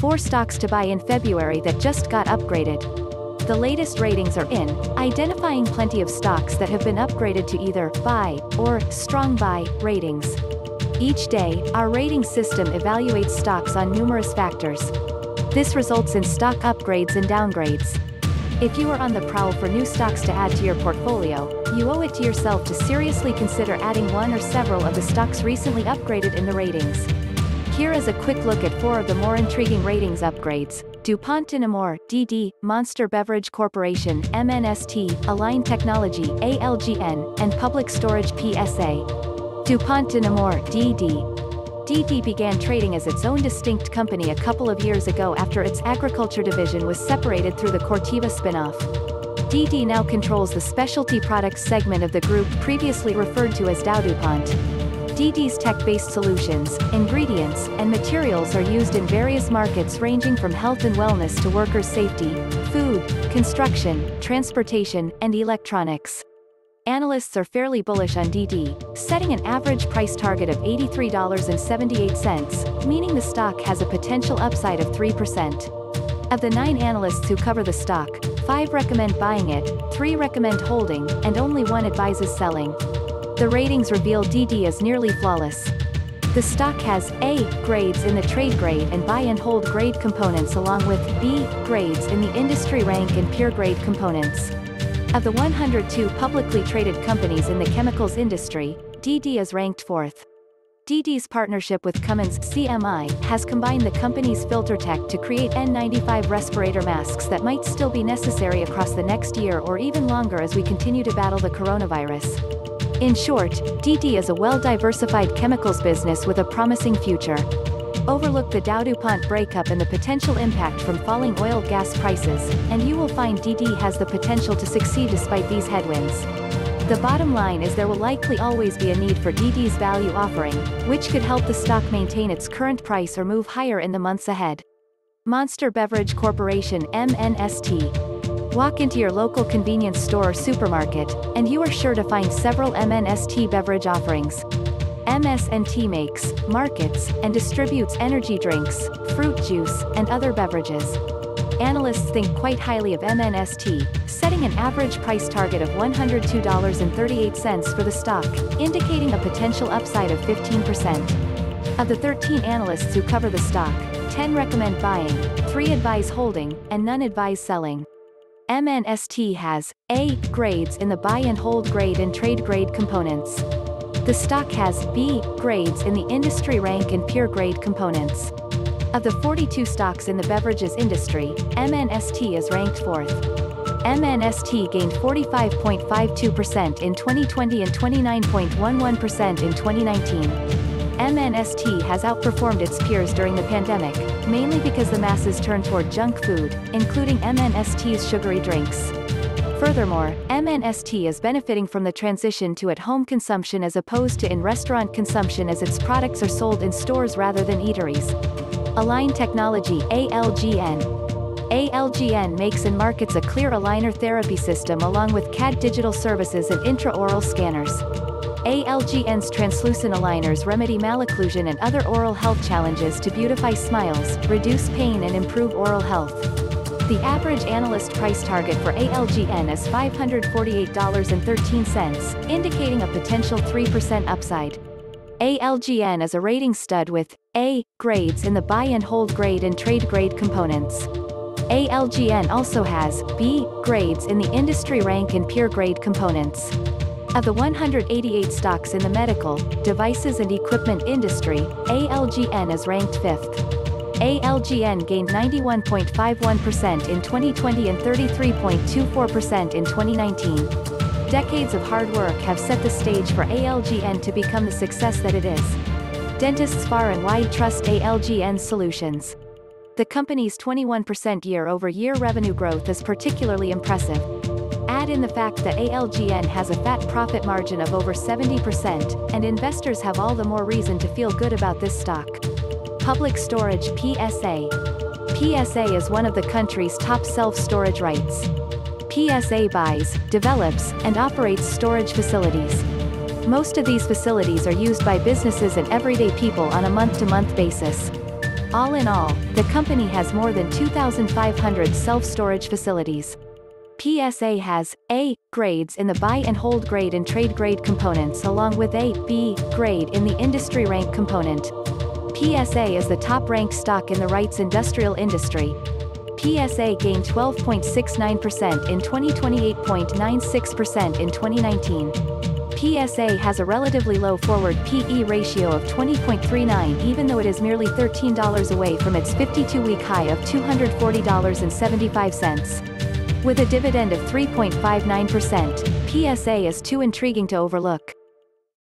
4 stocks to buy in February that just got upgraded. The latest ratings are in, identifying plenty of stocks that have been upgraded to either buy or strong buy ratings. Each day, our rating system evaluates stocks on numerous factors. This results in stock upgrades and downgrades. If you are on the prowl for new stocks to add to your portfolio, you owe it to yourself to seriously consider adding one or several of the stocks recently upgraded in the ratings. Here is a quick look at four of the more intriguing ratings upgrades. DuPont de Nemours, DD, Monster Beverage Corporation, MNST, Align Technology, ALGN, and Public Storage PSA. DuPont de Nemours, DD, DD began trading as its own distinct company a couple of years ago after its agriculture division was separated through the Corteva spin-off. DD now controls the specialty products segment of the group previously referred to as DowDuPont. DD's tech-based solutions, ingredients, and materials are used in various markets ranging from health and wellness to workers' safety, food, construction, transportation, and electronics analysts are fairly bullish on DD, setting an average price target of $83.78, meaning the stock has a potential upside of 3%. Of the nine analysts who cover the stock, five recommend buying it, three recommend holding, and only one advises selling. The ratings reveal DD as nearly flawless. The stock has A grades in the trade grade and buy and hold grade components along with B grades in the industry rank and peer grade components. Of the 102 publicly traded companies in the chemicals industry, DD is ranked fourth. DD's partnership with Cummins CMI has combined the company's filter tech to create N95 respirator masks that might still be necessary across the next year or even longer as we continue to battle the coronavirus. In short, DD is a well-diversified chemicals business with a promising future. Overlook the Dow-DuPont breakup and the potential impact from falling oil gas prices, and you will find DD has the potential to succeed despite these headwinds. The bottom line is there will likely always be a need for DD's value offering, which could help the stock maintain its current price or move higher in the months ahead. Monster Beverage Corporation MNST. Walk into your local convenience store or supermarket, and you are sure to find several MNST beverage offerings. MSNT makes, markets, and distributes energy drinks, fruit juice, and other beverages. Analysts think quite highly of MNST, setting an average price target of $102.38 for the stock, indicating a potential upside of 15%. Of the 13 analysts who cover the stock, 10 recommend buying, 3 advise holding, and none advise selling. MNST has A grades in the buy and hold grade and trade grade components. The stock has B grades in the industry rank and peer grade components. Of the 42 stocks in the beverages industry, MNST is ranked fourth. MNST gained 45.52% in 2020 and 29.11% in 2019. MNST has outperformed its peers during the pandemic, mainly because the masses turn toward junk food, including MNST's sugary drinks. Furthermore, MNST is benefiting from the transition to at-home consumption as opposed to in-restaurant consumption as its products are sold in stores rather than eateries. Align Technology ALGN. ALGN makes and markets a clear aligner therapy system along with CAD digital services and intraoral scanners. ALGN's translucent aligners remedy malocclusion and other oral health challenges to beautify smiles, reduce pain and improve oral health. The average analyst price target for ALGN is $548.13, indicating a potential 3% upside. ALGN is a rating stud with A grades in the buy and hold grade and trade grade components. ALGN also has B grades in the industry rank and peer grade components. Of the 188 stocks in the medical, devices and equipment industry, ALGN is ranked 5th. ALGN gained 91.51% in 2020 and 33.24% in 2019. Decades of hard work have set the stage for ALGN to become the success that it is. Dentists far and wide trust ALGN solutions. The company's 21% year-over-year revenue growth is particularly impressive. Add in the fact that ALGN has a fat profit margin of over 70%, and investors have all the more reason to feel good about this stock. Public Storage PSA. PSA is one of the country's top self-storage rights. PSA buys, develops, and operates storage facilities. Most of these facilities are used by businesses and everyday people on a month-to-month -month basis. All in all, the company has more than 2,500 self-storage facilities. PSA has A grades in the buy and hold grade and trade grade components along with A, B grade in the industry rank component. PSA is the top-ranked stock in the REITs industrial industry. PSA gained 12.69% in 2028.96% in 2019. PSA has a relatively low forward PE ratio of 20.39 even though it is merely $13 away from its 52-week high of $240.75. With a dividend of 3.59%, PSA is too intriguing to overlook.